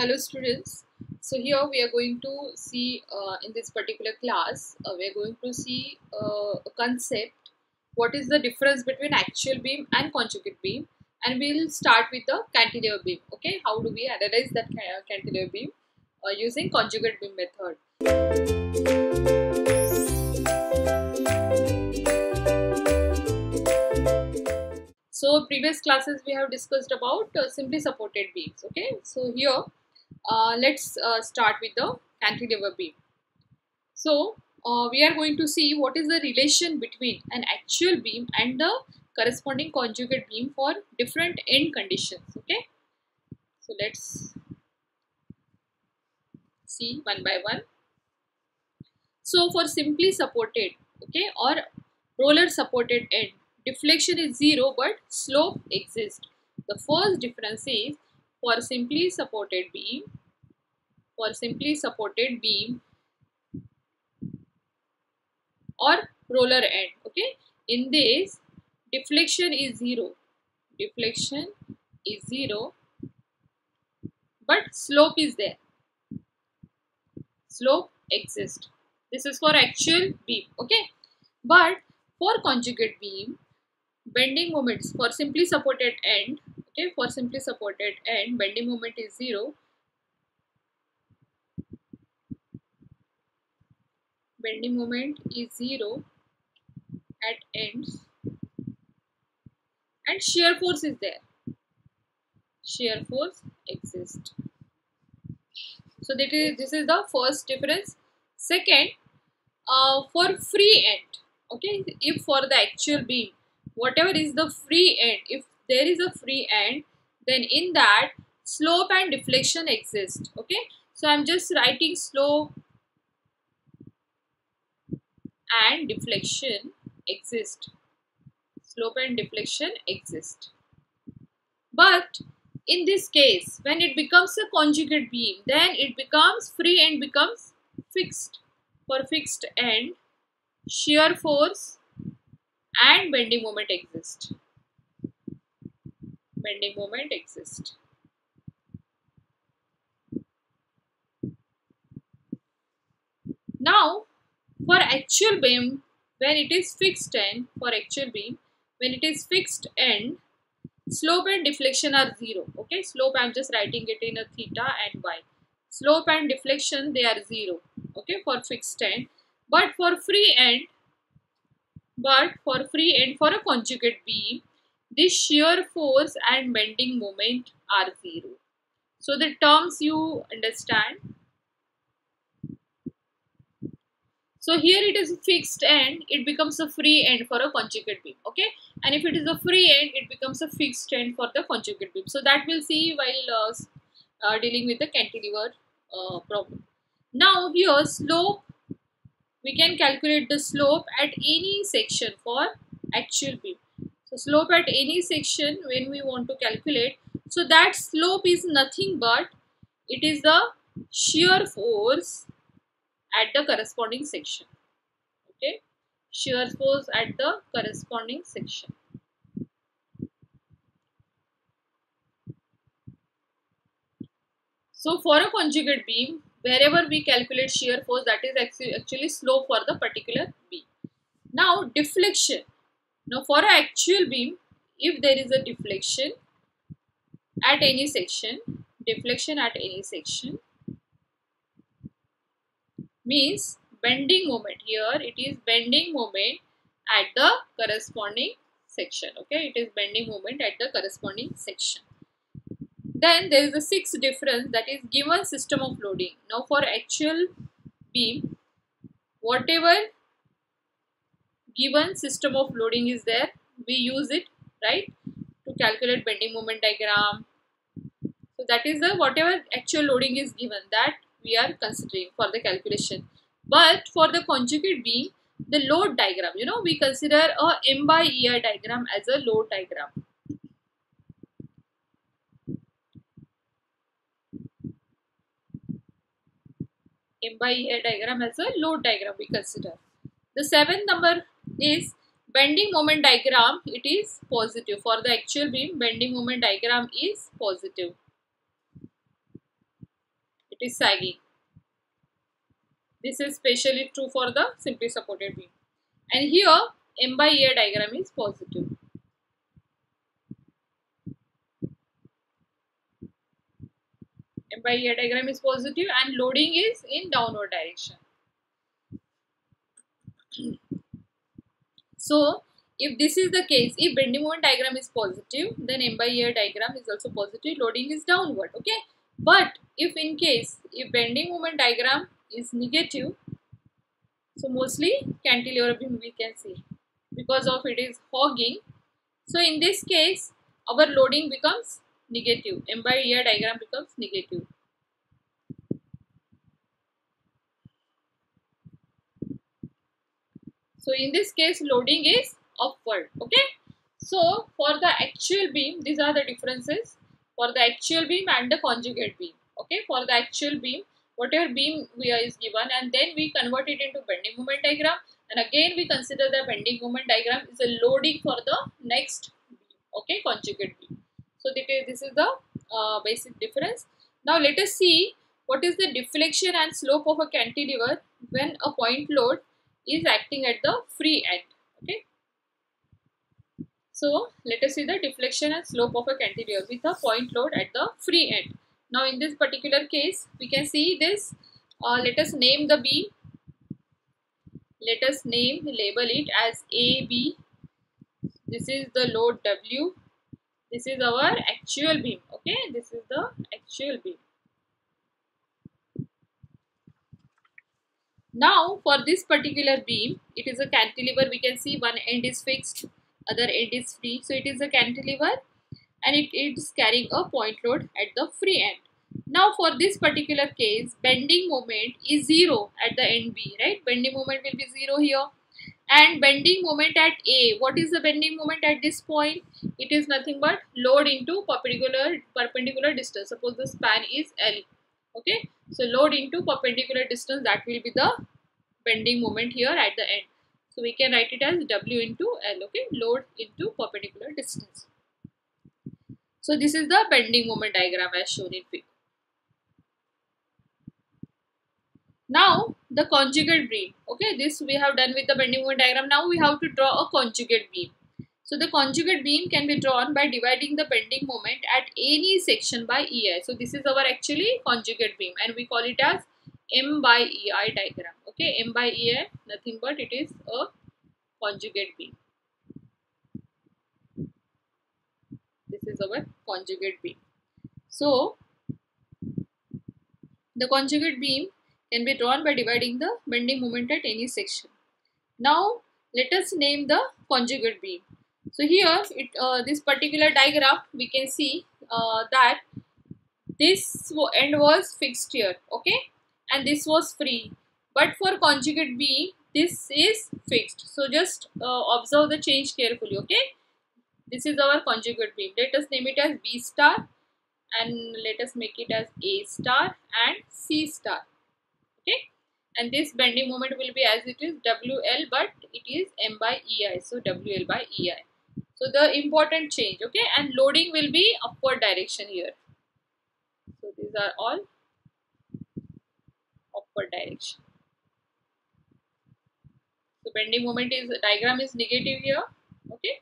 Hello students. So here we are going to see uh, in this particular class uh, we are going to see uh, a concept. What is the difference between actual beam and conjugate beam? And we'll start with the cantilever beam okay? How do we analyze that cantilever beam? Uh, using conjugate beam method. So previous classes we have discussed about uh, simply supported beams okay? So here uh, let's uh, start with the cantilever beam. So uh, we are going to see what is the relation between an actual beam and the corresponding conjugate beam for different end conditions. Okay. So let's see one by one. So for simply supported okay or roller supported end deflection is zero but slope exists. The first difference is for simply supported beam for simply supported beam or roller end okay? In this deflection is zero. Deflection is zero but slope is there. Slope exists. This is for actual beam okay? But for conjugate beam bending moments for simply supported end okay for simply supported and bending moment is 0 bending moment is 0 at ends and shear force is there. Shear force exists. So that is this is the first difference. Second uh, for free end okay? If for the actual beam whatever is the free end if there is a free end then in that slope and deflection exist okay? So i'm just writing slope and deflection exist. Slope and deflection exist. But in this case when it becomes a conjugate beam then it becomes free end becomes fixed. For fixed end shear force and bending moment exist bending moment exist. Now, for actual beam, when it is fixed end, for actual beam, when it is fixed end, slope and deflection are zero. Okay, slope I am just writing it in a theta and y. Slope and deflection they are zero. Okay, for fixed end. But for free end, but for free end for a conjugate beam, this shear force and bending moment are zero. So the terms you understand. So here it is a fixed end, it becomes a free end for a conjugate beam, okay? And if it is a free end, it becomes a fixed end for the conjugate beam. So that we'll see while uh, uh, dealing with the cantilever uh, problem. Now here slope, we can calculate the slope at any section for actual beam. So slope at any section when we want to calculate. So that slope is nothing but it is the shear force at the corresponding section. Okay. Shear force at the corresponding section. So for a conjugate beam, wherever we calculate shear force that is actually slope for the particular beam. Now deflection now for an beam, if there is a deflection at any section, deflection at any section means bending moment. Here it is bending moment at the corresponding section okay? It is bending moment at the corresponding section. Then there is a sixth difference that is given system of loading. Now for actual beam whatever given system of loading is there we use it right to calculate bending moment diagram. So that is the whatever actual loading is given that we are considering for the calculation. But for the conjugate beam the load diagram you know we consider a m by er diagram as a load diagram. M by er diagram as a load diagram we consider. The seventh number is bending moment diagram it is positive. For the actual beam bending moment diagram is positive. It is sagging. This is specially true for the simply supported beam. And here m by e diagram is positive. M by e diagram is positive and loading is in downward direction so if this is the case, if bending moment diagram is positive, then M by EI diagram is also positive, loading is downward, okay? But if in case, if bending moment diagram is negative, so mostly cantilever beam we can see because of it is hogging. So in this case, our loading becomes negative, M by EI diagram becomes negative. So in this case, loading is upward okay? So for the actual beam these are the differences. For the actual beam and the conjugate beam okay? For the actual beam whatever beam we are is given and then we convert it into bending moment diagram. And again we consider the bending moment diagram is a loading for the next beam okay? Conjugate beam. So this is the uh, basic difference. Now let us see what is the deflection and slope of a cantilever when a point load is acting at the free end okay so let us see the deflection and slope of a cantilever with a point load at the free end. Now in this particular case, we can see this. Uh, let us name the beam. Let us name, label it as AB. This is the load W. This is our actual beam. Okay, this is the actual beam. Now for this particular beam, it is a cantilever. We can see one end is fixed other end is free. So it is a cantilever and it is carrying a point load at the free end. Now for this particular case, bending moment is 0 at the end B, right? Bending moment will be 0 here. And bending moment at A, what is the bending moment at this point? It is nothing but load into perpendicular, perpendicular distance. Suppose the span is L, okay? So load into perpendicular distance, that will be the bending moment here at the end. So we can write it as W into L, okay, load into perpendicular distance. So this is the bending moment diagram as shown in figure. Now the conjugate beam, okay, this we have done with the bending moment diagram. Now we have to draw a conjugate beam. So the conjugate beam can be drawn by dividing the bending moment at any section by EI. So this is our actually conjugate beam and we call it as M by EI diagram. Okay, M by EI nothing but it is a conjugate beam. This is our conjugate beam. So, the conjugate beam can be drawn by dividing the bending moment at any section. Now, let us name the conjugate beam. So here, it uh, this particular diagram, we can see uh, that this end was fixed here, okay, and this was free. But for conjugate beam, this is fixed. So just uh, observe the change carefully, okay. This is our conjugate beam. Let us name it as B star and let us make it as A star and C star, okay. And this bending moment will be as it is WL but it is M by EI. So WL by EI. So the important change, okay. And loading will be upward direction here. So these are all upward direction. So bending moment is diagram is negative here, okay,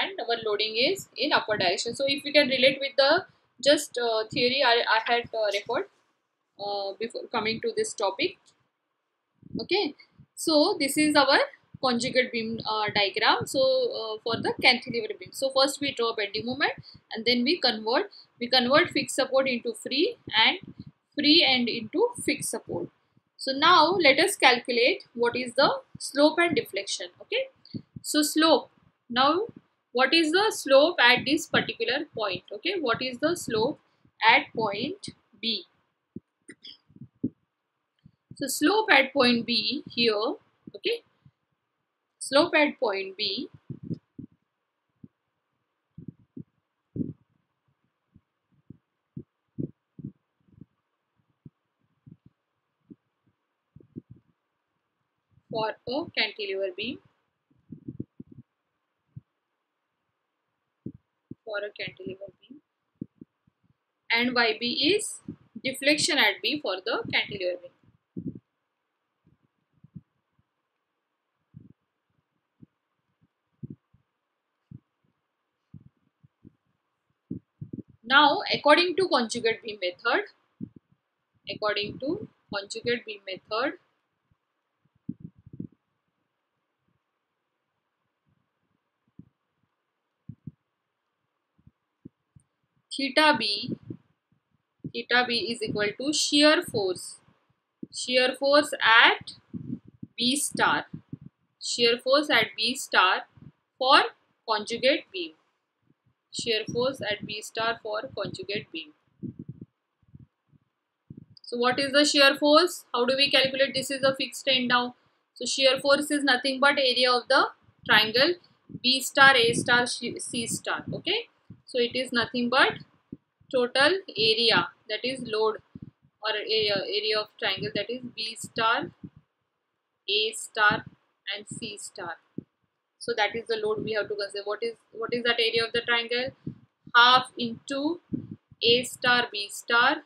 and our loading is in upward direction. So if we can relate with the just uh, theory I, I had uh, referred uh, before coming to this topic, okay. So this is our conjugate beam uh, diagram so uh, for the cantilever beam so first we draw bending moment and then we convert we convert fixed support into free and free end into fixed support so now let us calculate what is the slope and deflection. Okay. So slope. Now what is the slope at this particular point? Okay. What is the slope at point B? So slope at point B here. Okay. Slope at point B. For a cantilever beam. For a cantilever beam. And YB is deflection at B for the cantilever beam. Now, according to conjugate beam method, according to conjugate beam method, theta b theta b is equal to shear force shear force at b star shear force at b star for conjugate beam shear force at B star for conjugate beam. So what is the shear force? How do we calculate? This is a fixed end now. So shear force is nothing but area of the triangle B star, A star, C star. Okay. So it is nothing but total area that is load or area, area of triangle that is B star, A star and C star so that is the load we have to consider. What is what is that area of the triangle? Half into a star b star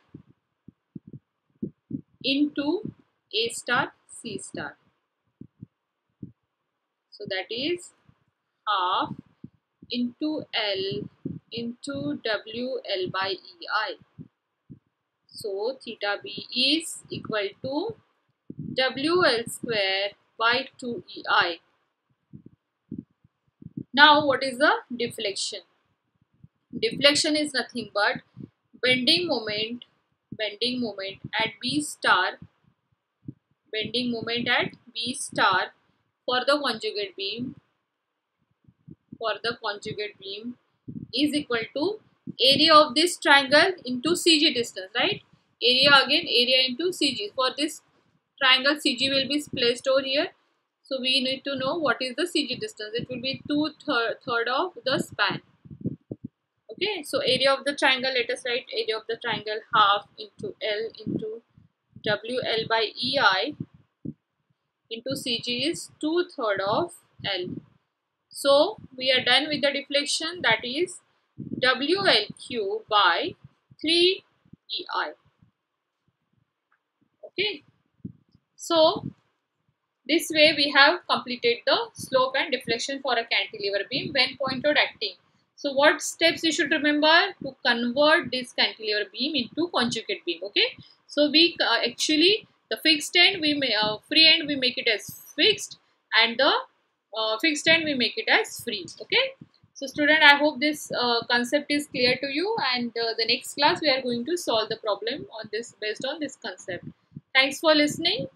into a star c star. So that is half into l into w l by ei so theta b is equal to wl square by 2 ei now what is the deflection? Deflection is nothing but bending moment, bending moment at B star, bending moment at B star for the conjugate beam, for the conjugate beam is equal to area of this triangle into CG distance, right? Area again, area into CG. For this triangle, CG will be placed over here so we need to know what is the CG distance. It will be two third, third of the span. Okay, so area of the triangle, let us write area of the triangle half into L into WL by EI into CG is two third of L. So we are done with the deflection that is WL cube by 3 EI. Okay. So this way we have completed the slope and deflection for a cantilever beam when pointed acting. So what steps you should remember to convert this cantilever beam into conjugate beam. Okay. So we uh, actually the fixed end we may uh, free end we make it as fixed and the uh, fixed end we make it as free. Okay. So student I hope this uh, concept is clear to you and uh, the next class we are going to solve the problem on this based on this concept. Thanks for listening.